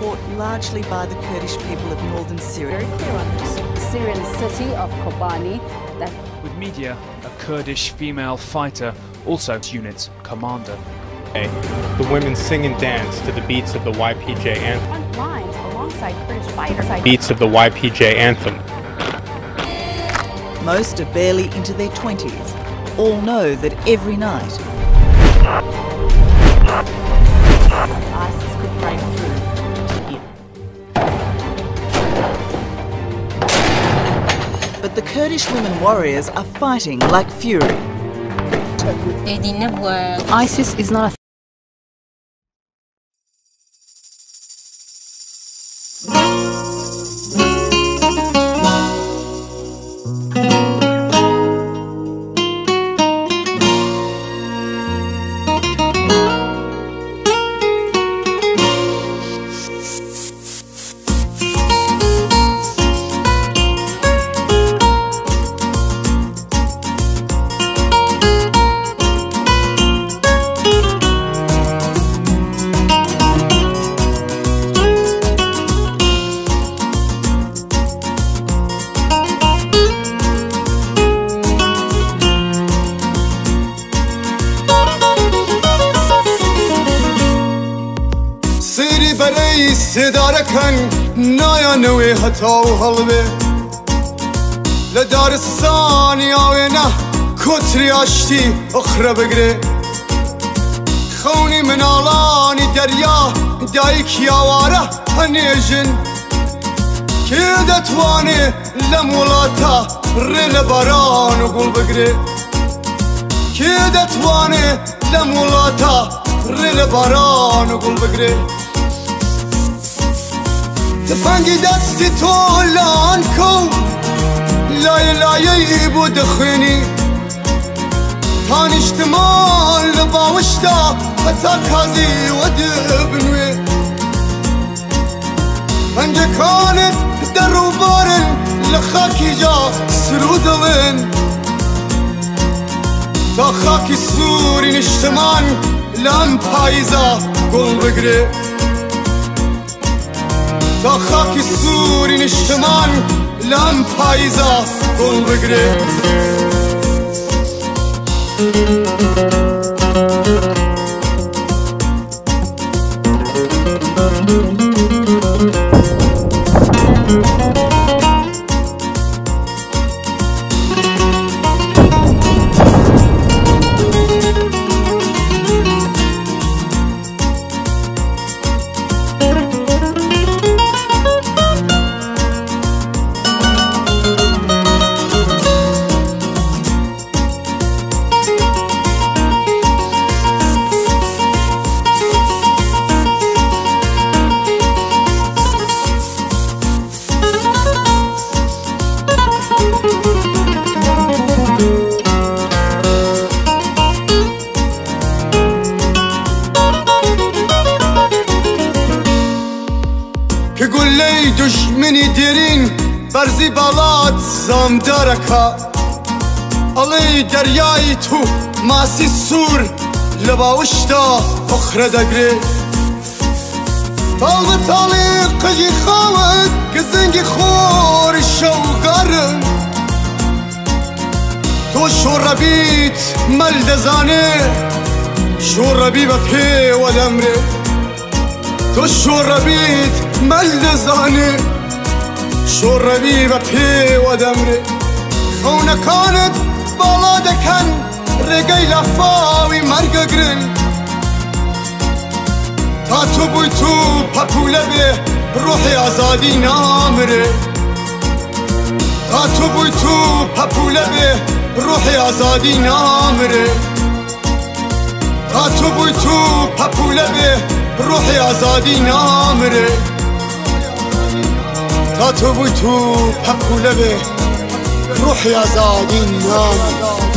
fought largely by the Kurdish people of northern Syria. Very clear on this. Syrian city of Kobani that With media, a Kurdish female fighter, also unit's commander. The women sing and dance to the beats of the YPJ anthem. lines alongside Kurdish fighters. Beats of the YPJ anthem. Most are barely into their 20s. All know that every night ISIS could break through. But the Kurdish women warriors are fighting like fury. ISIS is not a سێدارەکەنگ نایانەوێ هەتا و هەڵبێ لە دارستانی ئاوێنە کۆتریاشتی ئەخرە بگرێ خەونی مناڵانی دەریا دایکی ئاوارە هەنێژن کێ دەتوانێ لەم وڵاتە ڕێ لە باران و گوڵ بگرێ کێ دەتوانێ لەم وڵاتە ڕێ لە باران و گوڵ بگرێ تفنگی دستی تو لان کو. لای لایه بو دخینی تان اجتمال لباوشتا حتا کازی و دبنوی پنجه کانت در رو بارن لخاکی جا سرو دلن تا خاکی سوری نشتمان لام پایزا گل بگره تا خاکی سوری نشتمان لام پایزا گل بگره دەی دژمنی دیرین بەرزی باڵات زامدارەکە ئەڵێ دەریایی تو ماسی سوور لە باوشدا ئۆخرە دەگرێ. تاڵە تاڵێ قژی خاوەت کە زەنگی خۆری شەوگارن تۆ شۆڕەبیت مەل دەزانێ شۆڕەبی بە پێوە دەمرێت تو شوربیت ملدزانه شوربی بپی و دمره. خونکانت بالا دکن. رگی لفاوی مرگ گرن. تا تو بوی تو پپوله به روح آزادی نامره. تا تو بوی تو پپوله به روح آزادی نامره. تا تو بوی تو پپوله روح آزادی نامره تا تو بوی تو به روح آزادی نامره